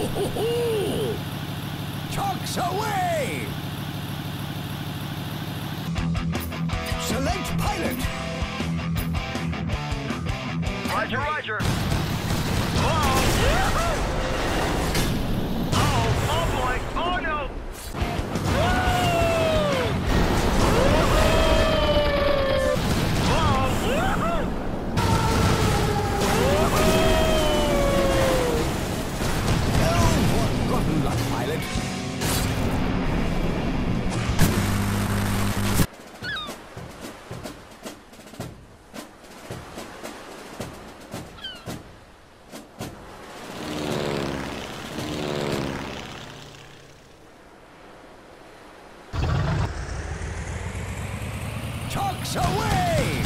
Chucks away! away!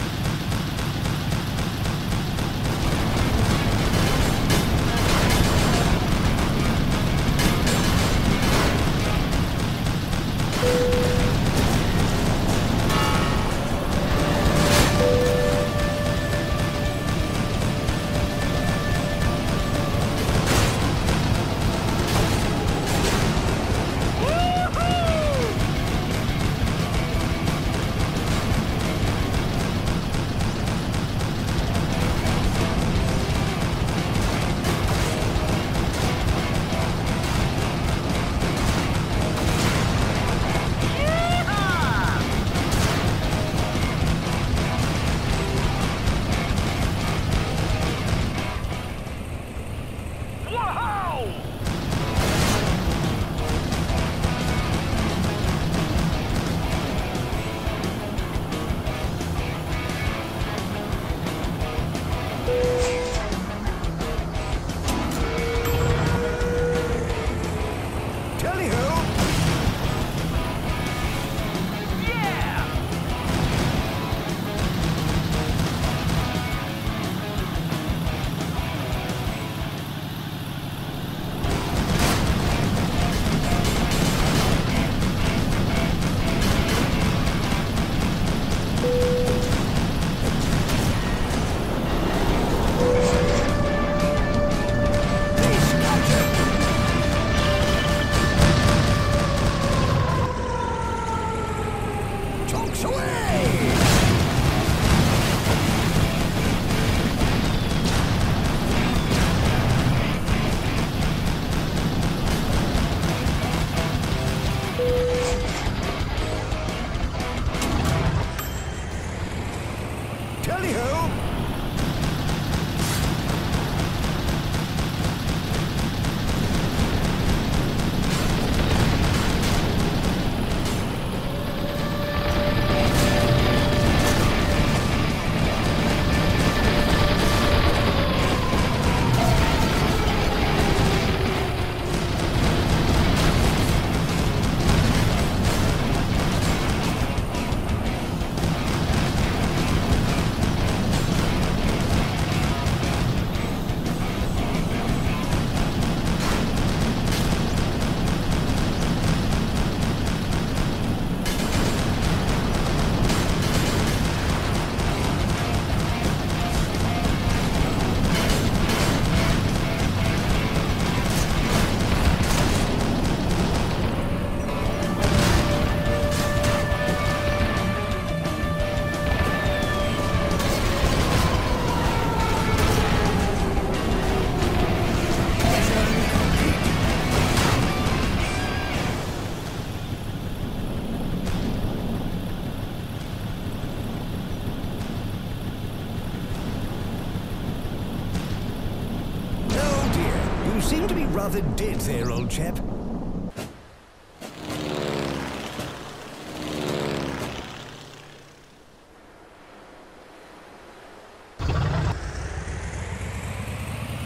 rather dead there, old chap.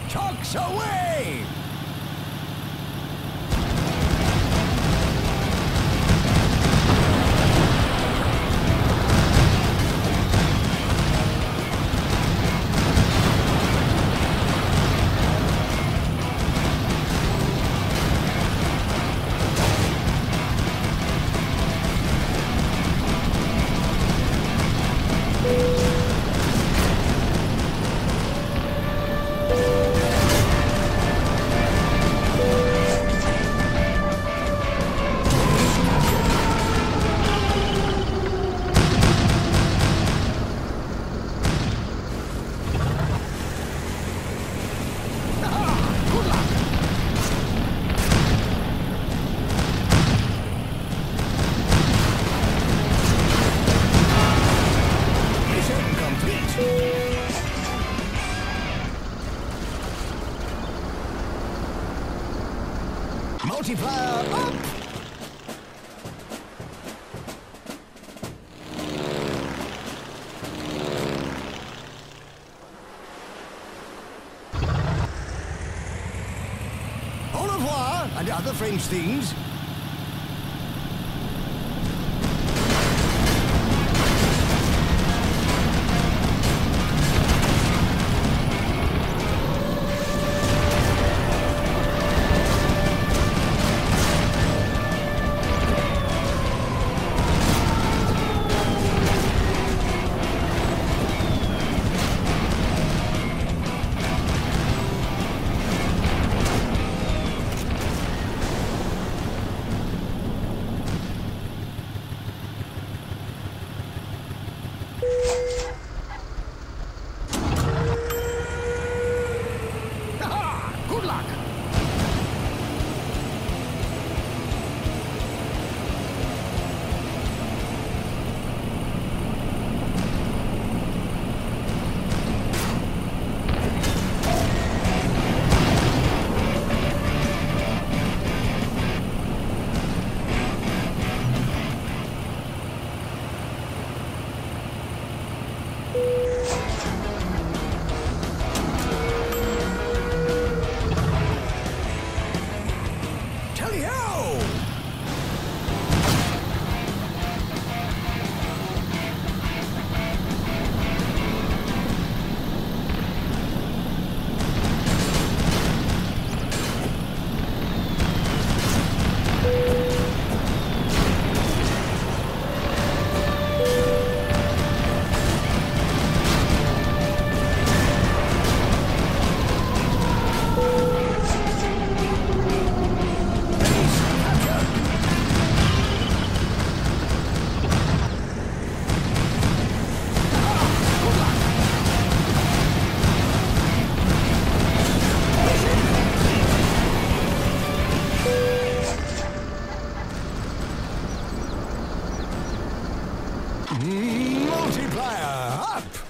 Chunks away! Multiplier up! And other French things. Multiplier up!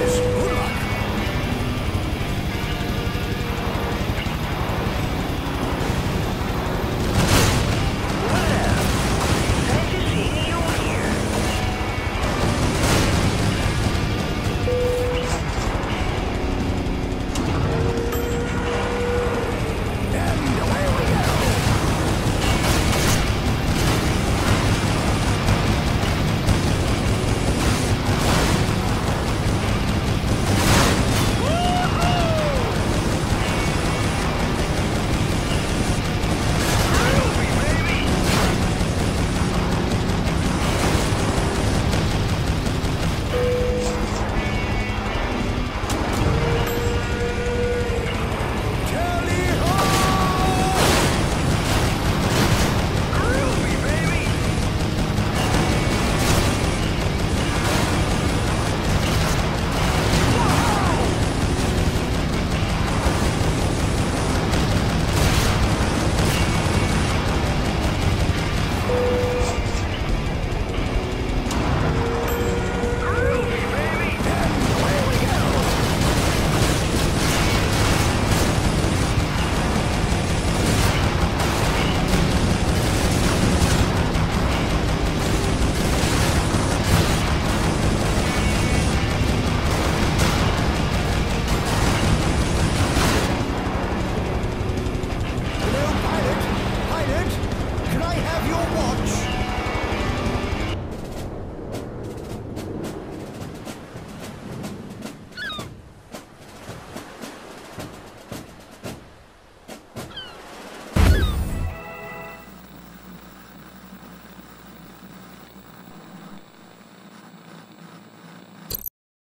Spartacus.